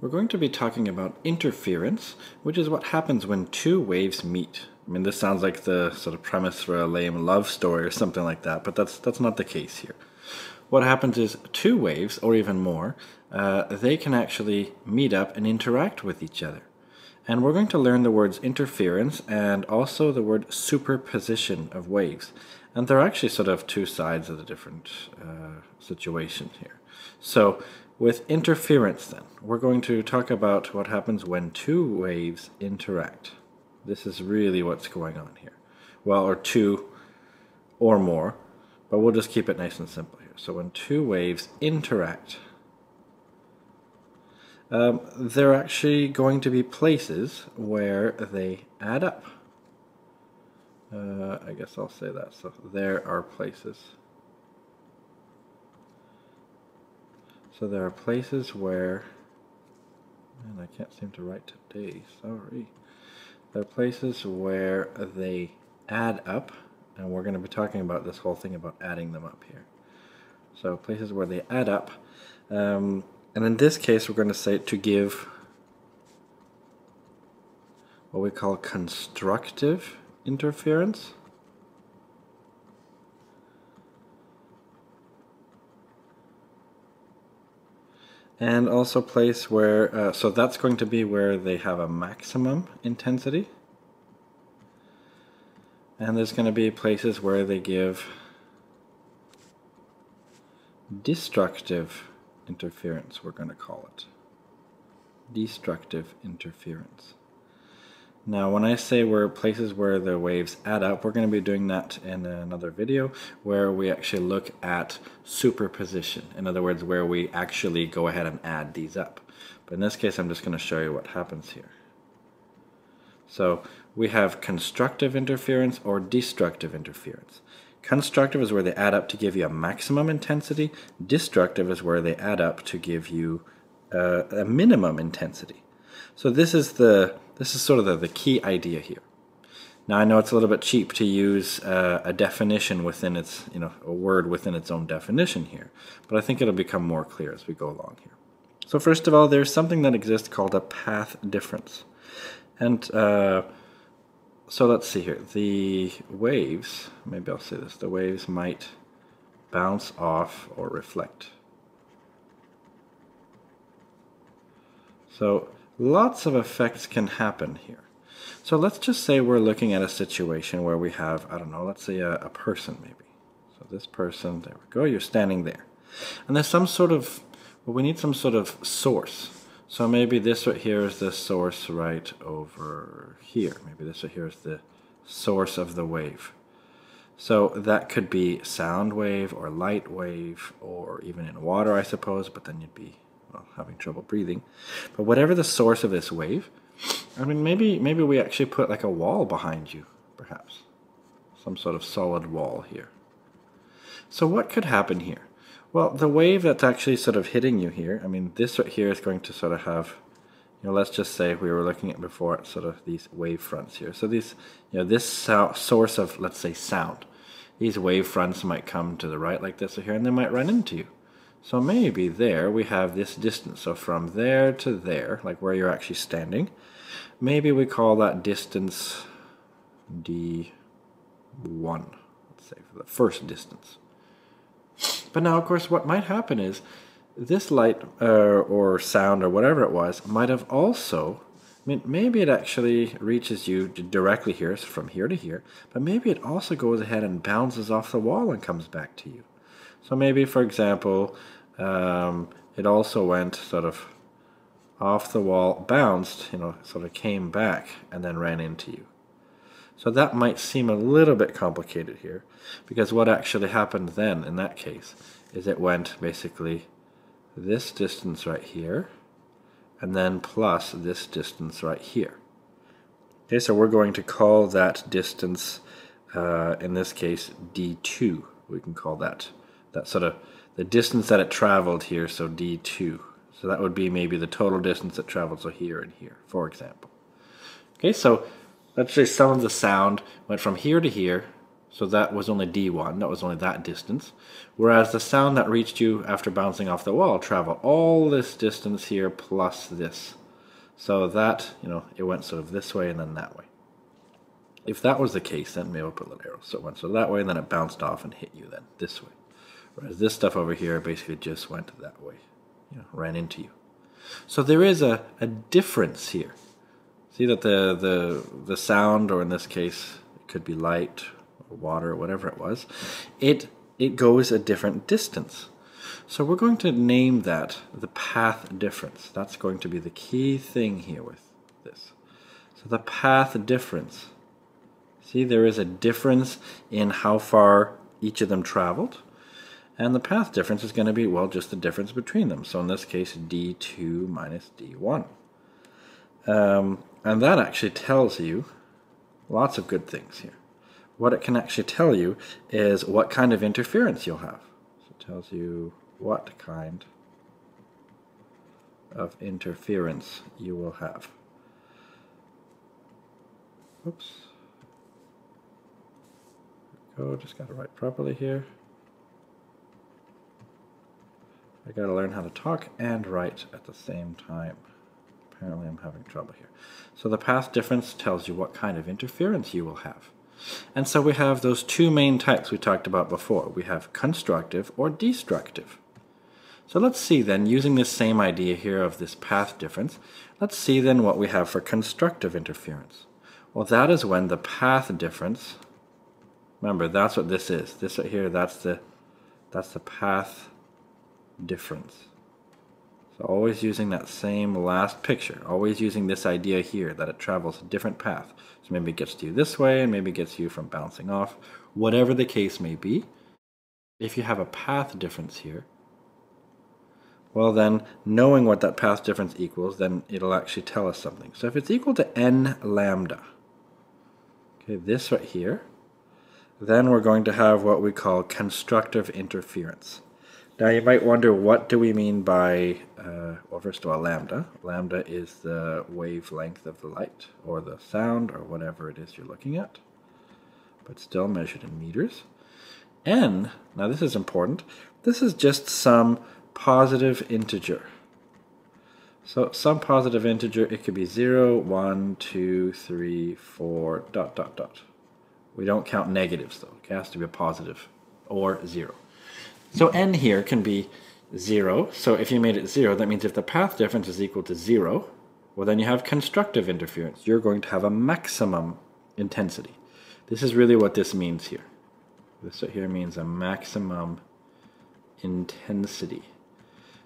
We're going to be talking about interference, which is what happens when two waves meet. I mean, this sounds like the sort of premise for a lame love story or something like that, but that's that's not the case here. What happens is two waves, or even more, uh, they can actually meet up and interact with each other. And we're going to learn the words interference and also the word superposition of waves. And they're actually sort of two sides of the different uh, situation here. So with interference then, we're going to talk about what happens when two waves interact. This is really what's going on here. Well, or two or more, but we'll just keep it nice and simple here. So when two waves interact, um, they're actually going to be places where they add up. Uh, I guess I'll say that. So there are places. So there are places where, and I can't seem to write today, sorry. There are places where they add up, and we're going to be talking about this whole thing about adding them up here. So places where they add up, um, and in this case we're going to say to give what we call constructive interference. and also place where, uh, so that's going to be where they have a maximum intensity. And there's going to be places where they give destructive interference, we're going to call it. Destructive interference. Now when I say we're places where the waves add up, we're going to be doing that in another video where we actually look at superposition. In other words, where we actually go ahead and add these up. But in this case, I'm just going to show you what happens here. So we have constructive interference or destructive interference. Constructive is where they add up to give you a maximum intensity. Destructive is where they add up to give you uh, a minimum intensity. So this is the this is sort of the, the key idea here. Now I know it's a little bit cheap to use uh, a definition within its, you know, a word within its own definition here, but I think it'll become more clear as we go along here. So first of all, there's something that exists called a path difference. And uh, so let's see here. The waves, maybe I'll say this, the waves might bounce off or reflect. So Lots of effects can happen here. So let's just say we're looking at a situation where we have, I don't know, let's say a, a person maybe. So this person, there we go, you're standing there. And there's some sort of, well, we need some sort of source. So maybe this right here is the source right over here. Maybe this right here is the source of the wave. So that could be sound wave or light wave or even in water, I suppose, but then you'd be well, having trouble breathing. But whatever the source of this wave, I mean, maybe maybe we actually put like a wall behind you, perhaps. Some sort of solid wall here. So what could happen here? Well, the wave that's actually sort of hitting you here, I mean, this right here is going to sort of have, you know, let's just say we were looking at before sort of these wave fronts here. So these, you know, this source of, let's say, sound, these wave fronts might come to the right like this here, and they might run into you. So maybe there we have this distance. So from there to there, like where you're actually standing, maybe we call that distance D1, let's say for the first distance. But now, of course, what might happen is this light uh, or sound or whatever it was might have also, I mean, maybe it actually reaches you directly here, so from here to here, but maybe it also goes ahead and bounces off the wall and comes back to you. So maybe, for example, um, it also went sort of off the wall, bounced, you know, sort of came back and then ran into you. So that might seem a little bit complicated here because what actually happened then in that case is it went basically this distance right here and then plus this distance right here. Okay, so we're going to call that distance, uh, in this case, d2. We can call that that sort of the distance that it traveled here, so d2. So that would be maybe the total distance it traveled, so here and here, for example. Okay, so let's say some of the sound went from here to here, So that was only d1, that was only that distance. Whereas the sound that reached you after bouncing off the wall traveled all this distance here plus this. So that, you know, it went sort of this way and then that way. If that was the case, then maybe I'll put a little arrow. So it went so that way and then it bounced off and hit you then this way. Whereas this stuff over here basically just went that way, you know, ran into you. So there is a, a difference here. See that the, the, the sound, or in this case, it could be light or water or whatever it was, it, it goes a different distance. So we're going to name that the path difference. That's going to be the key thing here with this. So the path difference. See, there is a difference in how far each of them traveled. And the path difference is going to be, well, just the difference between them. So in this case, d2 minus d1. Um, and that actually tells you lots of good things here. What it can actually tell you is what kind of interference you'll have. So it tells you what kind of interference you will have. Oops. Go, just got to write properly here. I got to learn how to talk and write at the same time. Apparently I'm having trouble here. So the path difference tells you what kind of interference you will have. And so we have those two main types we talked about before. We have constructive or destructive. So let's see then, using this same idea here of this path difference, let's see then what we have for constructive interference. Well, that is when the path difference, remember that's what this is. This right here, that's the, that's the path difference. So always using that same last picture, always using this idea here that it travels a different path. So maybe it gets to you this way and maybe it gets you from bouncing off, whatever the case may be. If you have a path difference here, well then, knowing what that path difference equals, then it'll actually tell us something. So if it's equal to n lambda, okay, this right here, then we're going to have what we call constructive interference. Now you might wonder what do we mean by, uh, well first of all lambda. Lambda is the wavelength of the light, or the sound, or whatever it is you're looking at, but still measured in meters. n, now this is important, this is just some positive integer. So some positive integer, it could be 0, 1, 2, 3, 4, dot, dot, dot. We don't count negatives though. It has to be a positive or 0. So n here can be 0. So if you made it 0, that means if the path difference is equal to 0, well then you have constructive interference. You're going to have a maximum intensity. This is really what this means here. This right here means a maximum intensity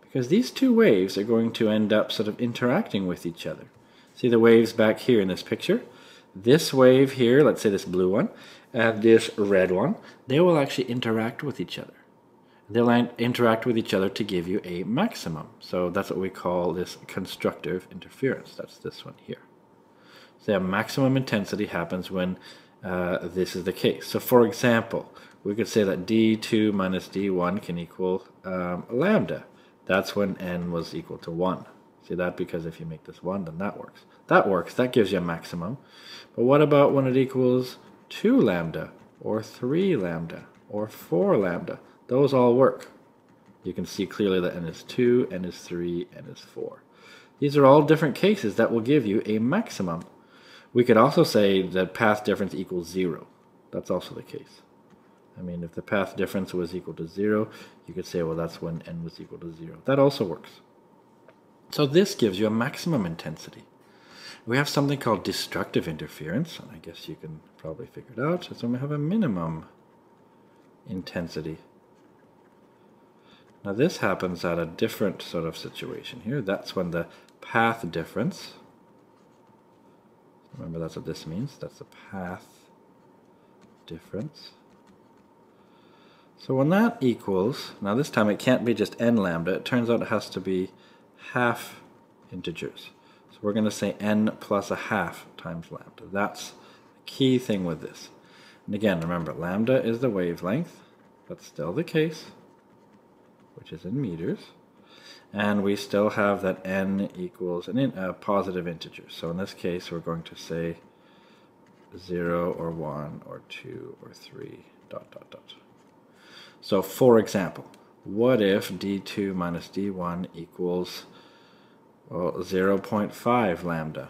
because these two waves are going to end up sort of interacting with each other. See the waves back here in this picture? This wave here, let's say this blue one, and this red one, they will actually interact with each other. They'll interact with each other to give you a maximum. So that's what we call this constructive interference. That's this one here. So a maximum intensity happens when uh, this is the case. So for example, we could say that d2 minus d1 can equal um, lambda. That's when n was equal to 1. See that? Because if you make this 1, then that works. That works. That gives you a maximum. But what about when it equals 2 lambda, or 3 lambda, or 4 lambda? Those all work. You can see clearly that n is 2, n is 3, n is 4. These are all different cases that will give you a maximum. We could also say that path difference equals 0. That's also the case. I mean, if the path difference was equal to 0, you could say, well, that's when n was equal to 0. That also works. So this gives you a maximum intensity. We have something called destructive interference, and I guess you can probably figure it out. When we have a minimum intensity. Now this happens at a different sort of situation here. That's when the path difference, remember that's what this means, that's the path difference so when that equals, now this time it can't be just n lambda, it turns out it has to be half integers. So we're going to say n plus a half times lambda. That's the key thing with this. And again, remember, lambda is the wavelength. That's still the case, which is in meters. And we still have that n equals an in, a positive integer. So in this case, we're going to say 0 or 1 or 2 or 3 dot dot dot. So for example, what if d2 minus d1 equals well, 0.5 lambda?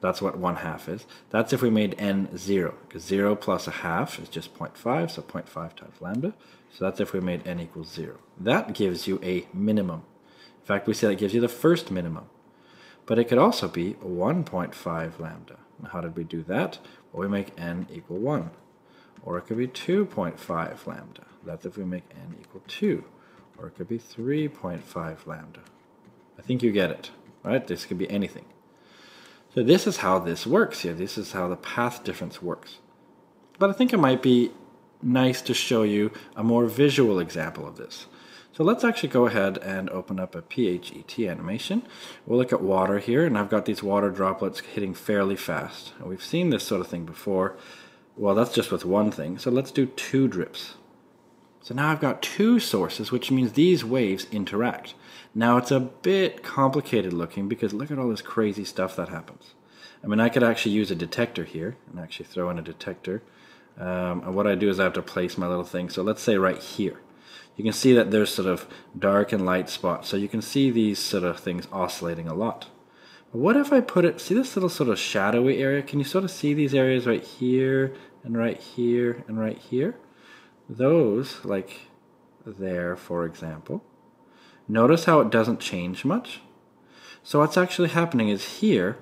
That's what 1 half is. That's if we made n 0, because 0 plus a half is just 0.5, so 0.5 times lambda. So that's if we made n equals 0. That gives you a minimum. In fact, we say that gives you the first minimum. But it could also be 1.5 lambda. how did we do that? Well, we make n equal 1. Or it could be 2.5 lambda. That's if we make n equal 2. Or it could be 3.5 lambda. I think you get it, right? This could be anything. So this is how this works here. This is how the path difference works. But I think it might be nice to show you a more visual example of this. So let's actually go ahead and open up a PHET animation. We'll look at water here, and I've got these water droplets hitting fairly fast. And we've seen this sort of thing before. Well, that's just with one thing. So let's do two drips. So now I've got two sources, which means these waves interact. Now it's a bit complicated looking because look at all this crazy stuff that happens. I mean, I could actually use a detector here and actually throw in a detector. Um, and what I do is I have to place my little thing. So let's say right here you can see that there's sort of dark and light spots. So you can see these sort of things oscillating a lot. But what if I put it, see this little sort of shadowy area? Can you sort of see these areas right here and right here and right here? Those, like there, for example. Notice how it doesn't change much? So what's actually happening is here,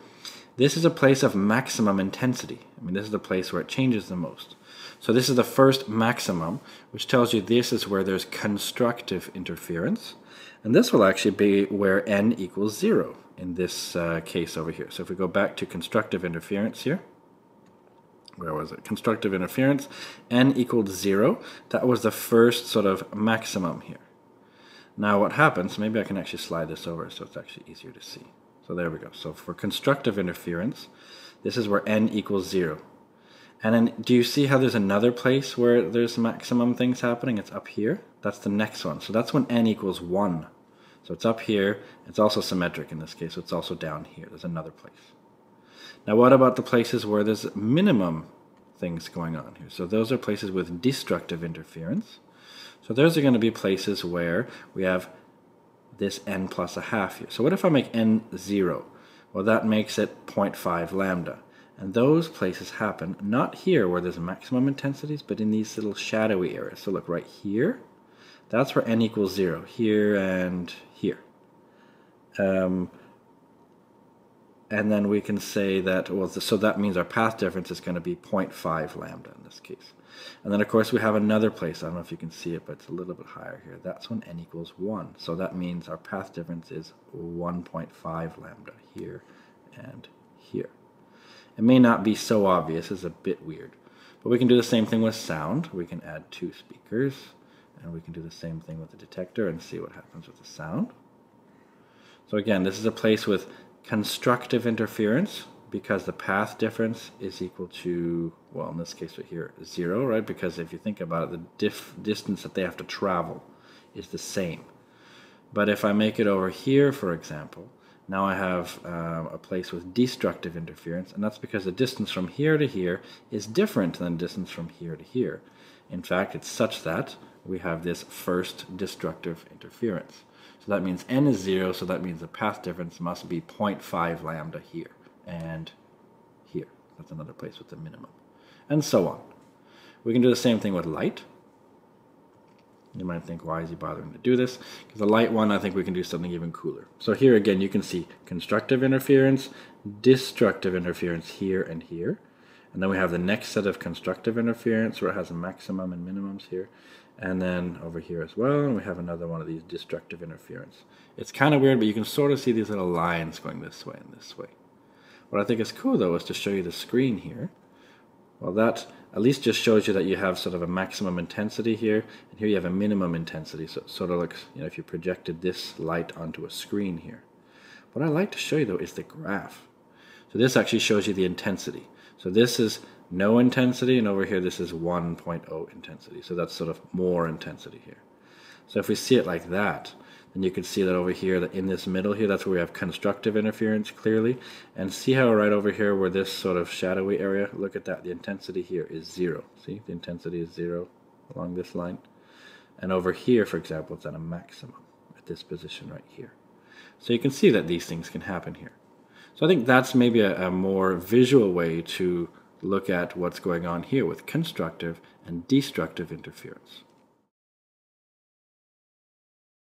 this is a place of maximum intensity. I mean, this is the place where it changes the most. So this is the first maximum, which tells you this is where there's constructive interference. And this will actually be where n equals 0 in this uh, case over here. So if we go back to constructive interference here, where was it? Constructive interference, n equals 0. That was the first sort of maximum here. Now what happens, maybe I can actually slide this over so it's actually easier to see. So there we go. So for constructive interference, this is where n equals 0. And then do you see how there's another place where there's maximum things happening? It's up here. That's the next one. So that's when n equals 1. So it's up here. It's also symmetric in this case, so it's also down here. There's another place. Now what about the places where there's minimum things going on here? So those are places with destructive interference. So those are going to be places where we have this n plus a half here. So what if I make n 0? Well, that makes it 0.5 lambda. And those places happen not here where there's maximum intensities, but in these little shadowy areas. So look right here. That's where n equals 0, here and here. Um, and then we can say that, well, so that means our path difference is going to be 0.5 lambda in this case. And then, of course, we have another place. I don't know if you can see it, but it's a little bit higher here. That's when n equals 1. So that means our path difference is 1.5 lambda here and here. It may not be so obvious, it's a bit weird. But we can do the same thing with sound. We can add two speakers, and we can do the same thing with the detector and see what happens with the sound. So again, this is a place with constructive interference because the path difference is equal to, well, in this case right here, zero, right? Because if you think about it, the distance that they have to travel is the same. But if I make it over here, for example, now I have um, a place with destructive interference, and that's because the distance from here to here is different than distance from here to here. In fact, it's such that we have this first destructive interference. That means n is 0, so that means the path difference must be 0.5 lambda here and here. That's another place with the minimum. And so on. We can do the same thing with light. You might think, why is he bothering to do this? Because the light one, I think we can do something even cooler. So here again, you can see constructive interference, destructive interference here and here. And then we have the next set of constructive interference where it has a maximum and minimums here. And then over here as well, and we have another one of these destructive interference. It's kind of weird, but you can sort of see these little lines going this way and this way. What I think is cool though is to show you the screen here. Well, that at least just shows you that you have sort of a maximum intensity here, and here you have a minimum intensity. So it sort of looks, you know, if you projected this light onto a screen here. What I like to show you though is the graph. So this actually shows you the intensity. So this is no intensity, and over here this is 1.0 intensity. So that's sort of more intensity here. So if we see it like that, then you can see that over here, that in this middle here, that's where we have constructive interference clearly. And see how right over here where this sort of shadowy area, look at that, the intensity here is zero. See, the intensity is zero along this line. And over here, for example, it's at a maximum at this position right here. So you can see that these things can happen here. So I think that's maybe a, a more visual way to look at what's going on here with constructive and destructive interference.